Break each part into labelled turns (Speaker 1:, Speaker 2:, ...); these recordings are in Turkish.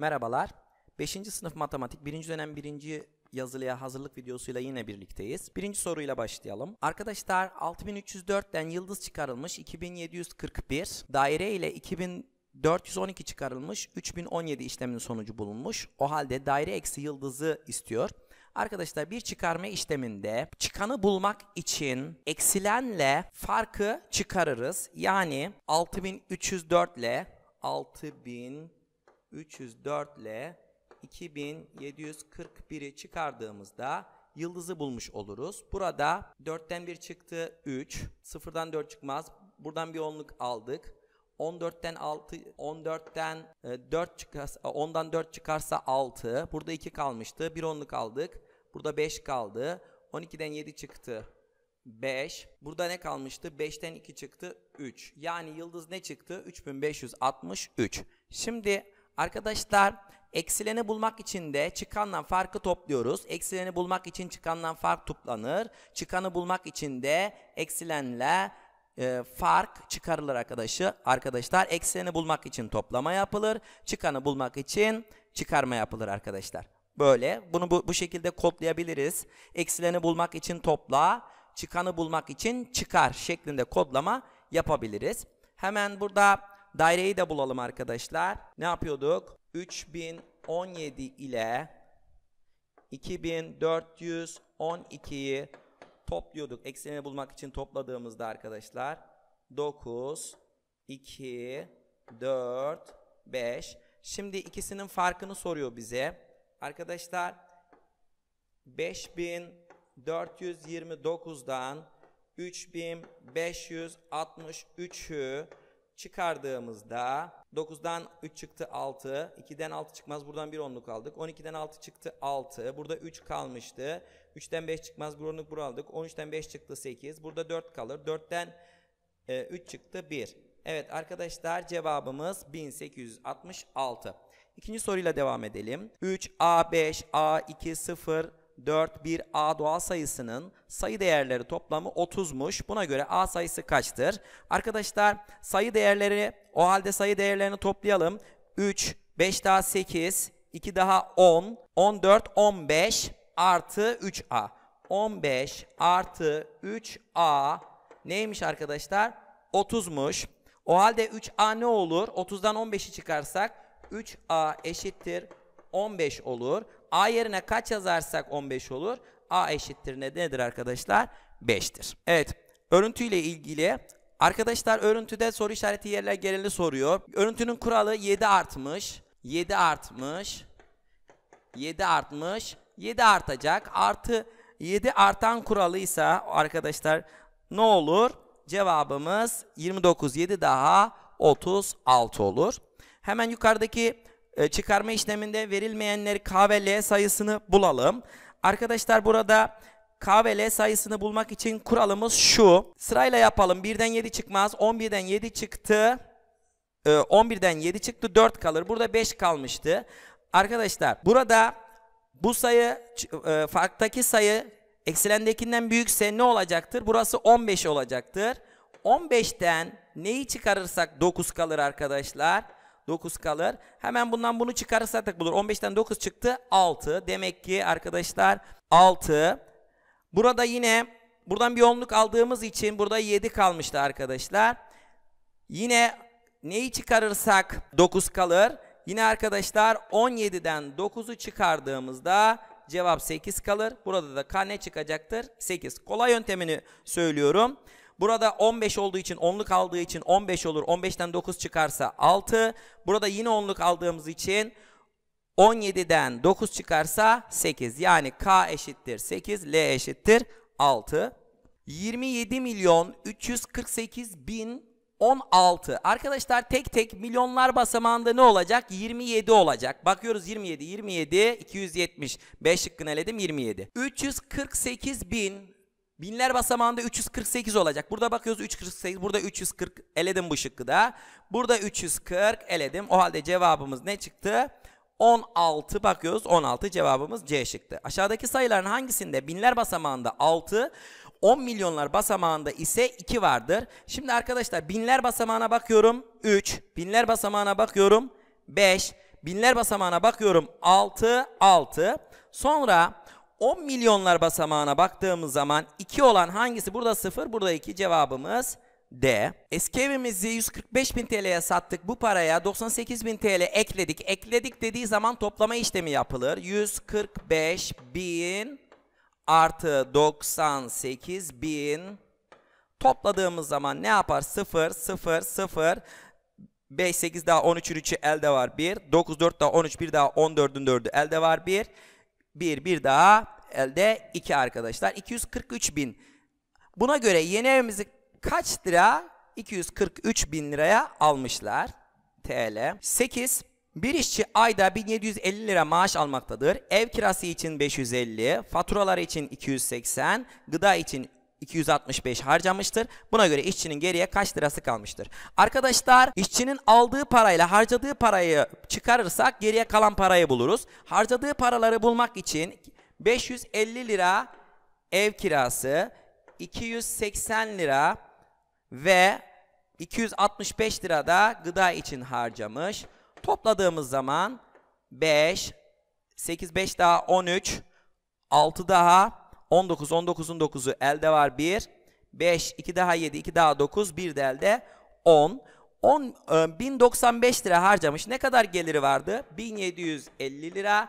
Speaker 1: Merhabalar. 5. sınıf matematik 1. dönem 1. yazılıya hazırlık videosuyla yine birlikteyiz. Birinci soruyla başlayalım. Arkadaşlar 6304'ten yıldız çıkarılmış 2741, daire ile 2412 çıkarılmış 3017 işleminin sonucu bulunmuş. O halde daire eksi yıldızı istiyor. Arkadaşlar bir çıkarma işleminde çıkanı bulmak için eksilenle farkı çıkarırız. Yani 6304 ile 6304 ile 2741'i çıkardığımızda yıldızı bulmuş oluruz. Burada 4'ten 1 çıktı 3. 0'dan 4 çıkmaz. Buradan bir onluk aldık. 14'ten 6 14'ten 4 çıkarsa 10'dan 4 çıkarsa 6. Burada 2 kalmıştı. Bir onluk aldık. Burada 5 kaldı. 12'den 7 çıktı. 5. Burada ne kalmıştı? 5'ten 2 çıktı. 3. Yani yıldız ne çıktı? 3563. Şimdi arkadaşlar eksileni bulmak için de çıkandan farkı topluyoruz. Eksileni bulmak için çıkandan fark toplanır. Çıkanı bulmak için de eksilenle e, fark çıkarılır arkadaşı. Arkadaşlar eksileni bulmak için toplama yapılır. Çıkanı bulmak için çıkarma yapılır arkadaşlar. Böyle bunu bu, bu şekilde kodlayabiliriz. Eksileni bulmak için topla, çıkanı bulmak için çıkar şeklinde kodlama yapabiliriz. Hemen burada daireyi de bulalım arkadaşlar. Ne yapıyorduk? 3017 ile 2412'yi topluyorduk. Eksenini bulmak için topladığımızda arkadaşlar 9, 2, 4, 5. Şimdi ikisinin farkını soruyor bize. Arkadaşlar 5429'dan 3563'ü çıkardığımızda 9'dan 3 çıktı 6, 2'den 6 çıkmaz buradan bir onluk aldık. 12'den 6 çıktı 6, burada 3 kalmıştı. 3'ten 5 çıkmaz bir onluk buraya aldık. 13'ten 5 çıktı 8, burada 4 kalır. 4'ten e, 3 çıktı 1. Evet arkadaşlar cevabımız 1866. İkinci soruyla devam edelim. 3, A5, A2, 0, 4, 1 A doğal sayısının sayı değerleri toplamı 30'muş. Buna göre A sayısı kaçtır? Arkadaşlar sayı değerleri o halde sayı değerlerini toplayalım. 3, 5 daha 8, 2 daha 10, 14, 15 artı 3A. 15 artı 3A neymiş arkadaşlar? 30'muş. O halde 3A ne olur? 30'dan 15'i çıkarsak 3A eşittir 15 olur. A yerine kaç yazarsak 15 olur. A eşittir ne nedir arkadaşlar? 5'tir. Evet. Örüntüyle ilgili arkadaşlar örüntüde soru işareti yerler geneli soruyor. Örüntünün kuralı 7 artmış. 7 artmış. 7 artmış. 7 artacak. Artı 7 artan kuralıysa arkadaşlar ne olur? Cevabımız 29 7 daha 36 olur. Hemen yukarıdaki e, çıkarma işleminde verilmeyenleri K ve L sayısını bulalım. Arkadaşlar burada K ve L sayısını bulmak için kuralımız şu. Sırayla yapalım. 1'den 7 çıkmaz. 11'den 7 çıktı. 11'den e, 7 çıktı. 4 kalır. Burada 5 kalmıştı. Arkadaşlar burada bu sayı e, farktaki sayı eksilendekinden büyükse ne olacaktır? Burası 15 olacaktır. 15'ten neyi çıkarırsak 9 kalır arkadaşlar. 9 kalır. Hemen bundan bunu çıkarırsak da bulur. 15'ten 9 çıktı 6. Demek ki arkadaşlar 6. Burada yine buradan bir onluk aldığımız için burada 7 kalmıştı arkadaşlar. Yine neyi çıkarırsak 9 kalır. Yine arkadaşlar 17'den 9'u çıkardığımızda cevap 8 kalır. Burada da k ne çıkacaktır? 8. Kolay yöntemini söylüyorum. Burada 15 olduğu için onluk aldığı için 15 olur. 15'ten 9 çıkarsa 6. Burada yine onluk aldığımız için 17'den 9 çıkarsa 8. Yani K eşittir 8, L eşittir 6. 27 milyon 348 bin 16. Arkadaşlar tek tek milyonlar basamağında ne olacak? 27 olacak. Bakıyoruz 27, 27, 270. 5 şıkkını eledim 27. 348 bin Binler basamağında 348 olacak. Burada bakıyoruz 348. Burada 340 eledim bu şıkkı da. Burada 340 eledim. O halde cevabımız ne çıktı? 16 bakıyoruz 16 cevabımız C şıktı. Aşağıdaki sayıların hangisinde binler basamağında 6, 10 milyonlar basamağında ise 2 vardır. Şimdi arkadaşlar binler basamağına bakıyorum 3, binler basamağına bakıyorum 5, Binler basamağına bakıyorum 6, 6. Sonra 10 milyonlar basamağına baktığımız zaman 2 olan hangisi? Burada 0, burada 2 cevabımız D. Eski evimizi 145 bin TL'ye sattık. Bu paraya 98 bin TL ekledik. Ekledik dediği zaman toplama işlemi yapılır. 145 bin artı 98 bin topladığımız zaman ne yapar? 0, 0, 0. 5, 8 daha 13 3'ü elde var 1. 9, 4 daha 13, 1 daha 14'ün 4'ü elde var 1. 1, 1 daha elde 2 arkadaşlar. 243 bin. Buna göre yeni evimizi kaç lira? 243 bin liraya almışlar. TL. 8. Bir işçi ayda 1750 lira maaş almaktadır. Ev kirası için 550, faturaları için 280, gıda için 265 harcamıştır. Buna göre işçinin geriye kaç lirası kalmıştır? Arkadaşlar işçinin aldığı parayla harcadığı parayı çıkarırsak geriye kalan parayı buluruz. Harcadığı paraları bulmak için 550 lira ev kirası, 280 lira ve 265 lira da gıda için harcamış. Topladığımız zaman 5, 8, 5 daha 13, 6 daha 19, 19'un 9'u elde var 1, 5, 2 daha 7, 2 daha 9, 1 de elde 10. 10 e, 1095 lira harcamış. Ne kadar geliri vardı? 1750 lira.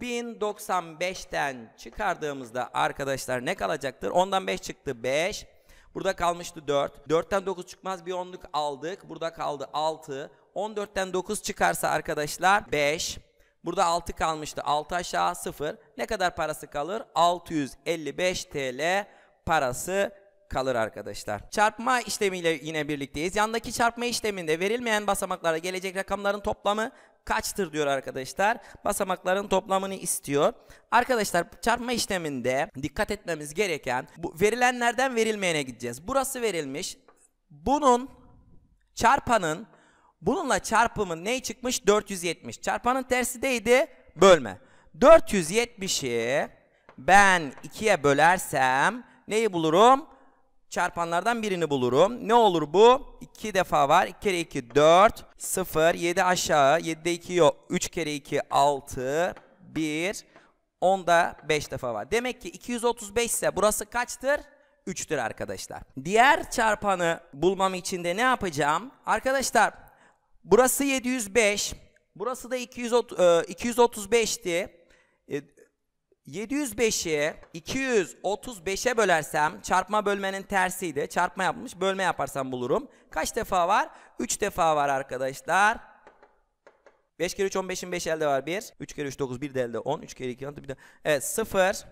Speaker 1: 1095'ten çıkardığımızda arkadaşlar ne kalacaktır? Ondan 5 çıktı 5. Burada kalmıştı 4. 4'ten 9 çıkmaz bir onluk aldık. Burada kaldı 6. 14'ten 9 çıkarsa arkadaşlar 5. Burada 6 kalmıştı. 6 aşağı 0. Ne kadar parası kalır? 655 TL parası kalır arkadaşlar. Çarpma işlemiyle yine birlikteyiz. Yandaki çarpma işleminde verilmeyen basamaklara gelecek rakamların toplamı kaçtır diyor arkadaşlar. Basamakların toplamını istiyor. Arkadaşlar çarpma işleminde dikkat etmemiz gereken bu verilenlerden verilmeyene gideceğiz. Burası verilmiş. Bunun çarpanın bununla çarpımı ne çıkmış? 470. Çarpanın tersi deydi bölme. 470'i ben 2'ye bölersem neyi bulurum? Çarpanlardan birini bulurum. Ne olur bu? 2 defa var. 2 kere 2 4. 0. 7 aşağı. 7'de 2 yok. 3 kere 2 6. 1. 10'da 5 defa var. Demek ki 235 ise burası kaçtır? 3'tür arkadaşlar. Diğer çarpanı bulmam için de ne yapacağım? Arkadaşlar burası 705. Burası da 235'ti. 705'i 235'e bölersem çarpma bölmenin tersiydi. Çarpma yapmış. Bölme yaparsam bulurum. Kaç defa var? 3 defa var arkadaşlar. 5 kere 3 15'in 5 elde var 1. 3 kere 3 9 1 de elde 10. 3 kere 2 6 1 de. Evet 0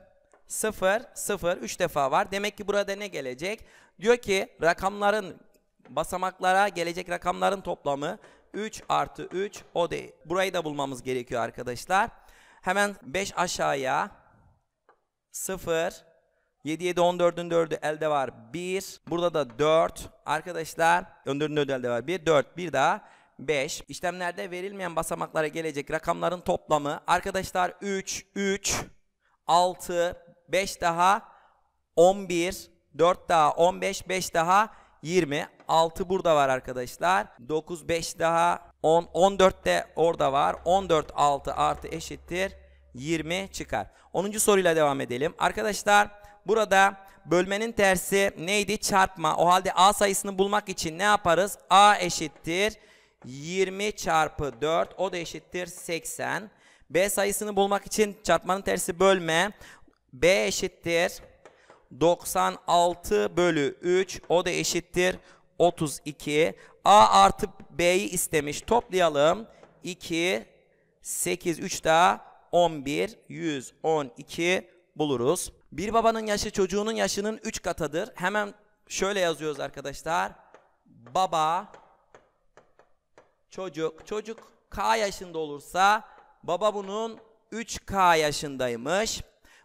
Speaker 1: 0 0 3 defa var. Demek ki burada ne gelecek? Diyor ki rakamların basamaklara gelecek rakamların toplamı 3 artı 3 o değil. Burayı da bulmamız gerekiyor arkadaşlar. Hemen 5 aşağıya 0 7 7 14'ün 4'ü elde var 1. Burada da 4. Arkadaşlar 14'ün 4'ü elde var 1. 4 bir daha 5. İşlemlerde verilmeyen basamaklara gelecek rakamların toplamı arkadaşlar 3 3 6 5 daha 11 4 daha 15 5 daha 20 6 burada var arkadaşlar. 9 5 daha 10 14 de orada var. 14 6 artı eşittir 20 çıkar. 10. soruyla devam edelim. Arkadaşlar burada bölmenin tersi neydi? Çarpma. O halde a sayısını bulmak için ne yaparız? A eşittir 20 çarpı 4 o da eşittir 80 b sayısını bulmak için çarpmanın tersi bölme. B eşittir 96 bölü 3 o da eşittir 32. A artı B'yi istemiş. Toplayalım. 2, 8, 3 daha 11, 112 buluruz. Bir babanın yaşı çocuğunun yaşının 3 katıdır. Hemen şöyle yazıyoruz arkadaşlar. Baba, çocuk, çocuk K yaşında olursa baba bunun 3K yaşındaymış.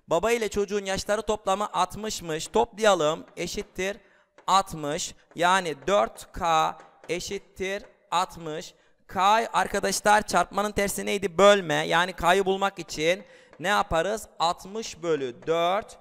Speaker 1: Baba ile çocuğun yaşları toplamı 60'mış. Toplayalım eşittir 60. Yani 4K eşittir 60. K arkadaşlar çarpmanın tersi neydi? Bölme. Yani K'yı bulmak için ne yaparız? 60 bölü 4.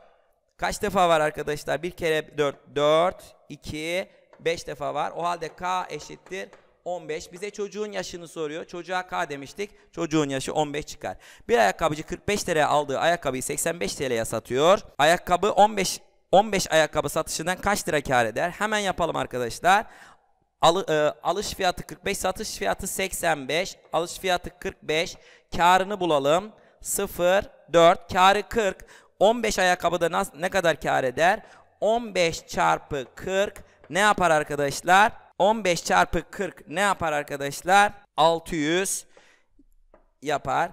Speaker 1: Kaç defa var arkadaşlar? Bir kere 4. 4, 2, 5 defa var. O halde K eşittir 15. Bize çocuğun yaşını soruyor. Çocuğa K demiştik. Çocuğun yaşı 15 çıkar. Bir ayakkabıcı 45 TL aldığı ayakkabıyı 85 TL'ye satıyor. Ayakkabı 15 15 ayakkabı satışından kaç lira kar eder? Hemen yapalım arkadaşlar. Alı, e, alış fiyatı 45, satış fiyatı 85. Alış fiyatı 45. Karını bulalım. 0, 4. Karı 40. 15 ayakkabıda ne kadar kar eder? 15 çarpı 40 ne yapar arkadaşlar? 15 çarpı 40 ne yapar arkadaşlar? 600 yapar.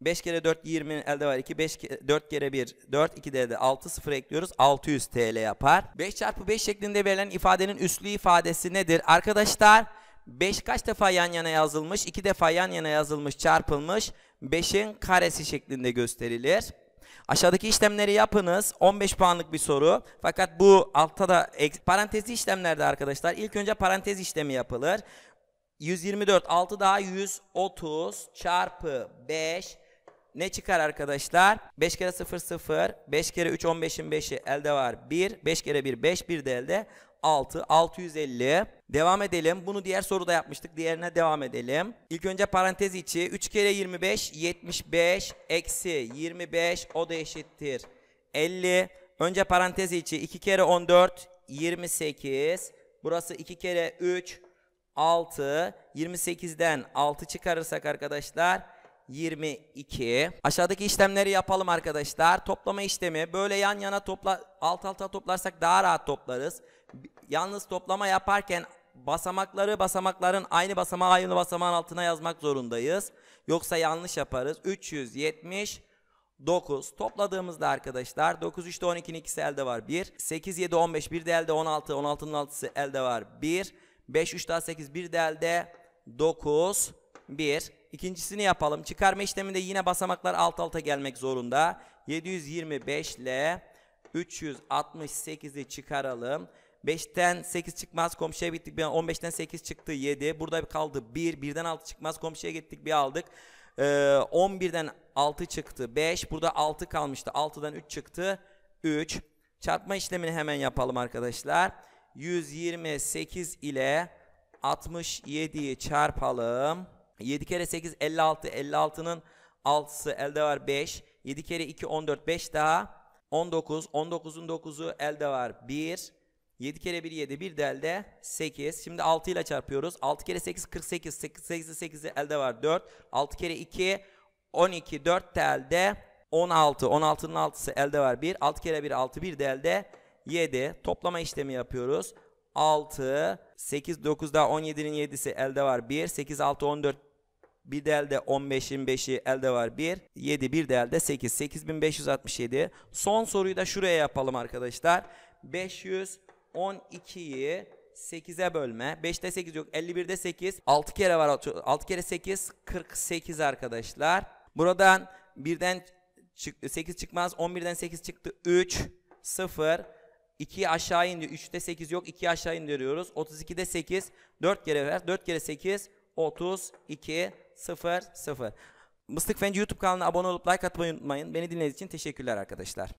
Speaker 1: 5 kere 4 20 elde var 2 5 ke- 4 kere 1 4 2 de elde 6 sıfır ekliyoruz 600 TL yapar. 5 çarpı 5 şeklinde verilen ifadenin üslü ifadesi nedir? Arkadaşlar 5 kaç defa yan yana yazılmış? 2 defa yan yana yazılmış çarpılmış 5'in karesi şeklinde gösterilir. Aşağıdaki işlemleri yapınız. 15 puanlık bir soru. Fakat bu altta da parantezli işlemlerde arkadaşlar ilk önce parantez işlemi yapılır. 124 6 daha 130 çarpı 5 ne çıkar arkadaşlar? 5 kere 0 0 5 kere 3 15'in 5'i elde var 1 5 kere 1 5 1 de elde 6 650 devam edelim. Bunu diğer soruda yapmıştık. Diğerine devam edelim. İlk önce parantez içi. 3 kere 25 75 eksi 25 o da eşittir. 50 önce parantez içi. 2 kere 14 28 burası 2 kere 3 6 28'den 6 çıkarırsak arkadaşlar 22. Aşağıdaki işlemleri yapalım arkadaşlar. Toplama işlemi. Böyle yan yana topla alt alta toplarsak daha rahat toplarız. Yalnız toplama yaparken basamakları basamakların aynı basamağı aynı basamağın altına yazmak zorundayız. Yoksa yanlış yaparız. 370 9 topladığımızda arkadaşlar 9 3'te 12'nin ikisi elde var. 1 8 7 15 bir de elde 16 16'nın 6'sı elde var. 1 5 3 daha 8 bir de elde 9 1 İkincisini yapalım. Çıkarma işleminde yine basamaklar alt alta gelmek zorunda. 725 ile 368'i çıkaralım 5'ten 8 çıkmaz komşuya gittik. Bir 15'ten 8 çıktı 7 burada kaldı 1 1'den 6 çıkmaz komşuya gittik bir aldık. Ee, 11'den 6 çıktı 5 burada 6 kalmıştı 6'dan 3 çıktı 3 çarpma işlemini hemen yapalım arkadaşlar. 128 ile 67'yi çarpalım. 7 kere 8 56 56'nın 6'sı elde var 5 7 kere 2 14 5 daha 19 19'un 9'u elde var 1 7 kere 1 7 bir de elde 8 şimdi 6 ile çarpıyoruz. 6 kere 8 48 8 8'i 8'i elde var. 4 6 kere 2 12 4 de elde 16 16'nın 6'sı elde var. 1 6 kere 1 6 bir de elde 7 toplama işlemi yapıyoruz. 6 8 9 daha 17'nin 7'si elde var. 1 8 6 14 bir de elde 15'in 5'i elde var. 1. 7 bir de elde 8. 8567. Son soruyu da şuraya yapalım arkadaşlar. 512'yi 8'e bölme. 5'te 8 yok. 51'de 8. 6 kere var. 6 kere 8 48 arkadaşlar. Buradan birden çık 8 çıkmaz. 11'den 8 çıktı. 3 0 2'yi aşağı indi. 3'te 8 yok. 2'yi aşağı indiriyoruz. 32'de 8. 4 kere ver. 4 kere 8 32 0 0. Mıstık Fenci YouTube kanalına abone olup like atmayı unutmayın. Beni dinlediğiniz için teşekkürler arkadaşlar.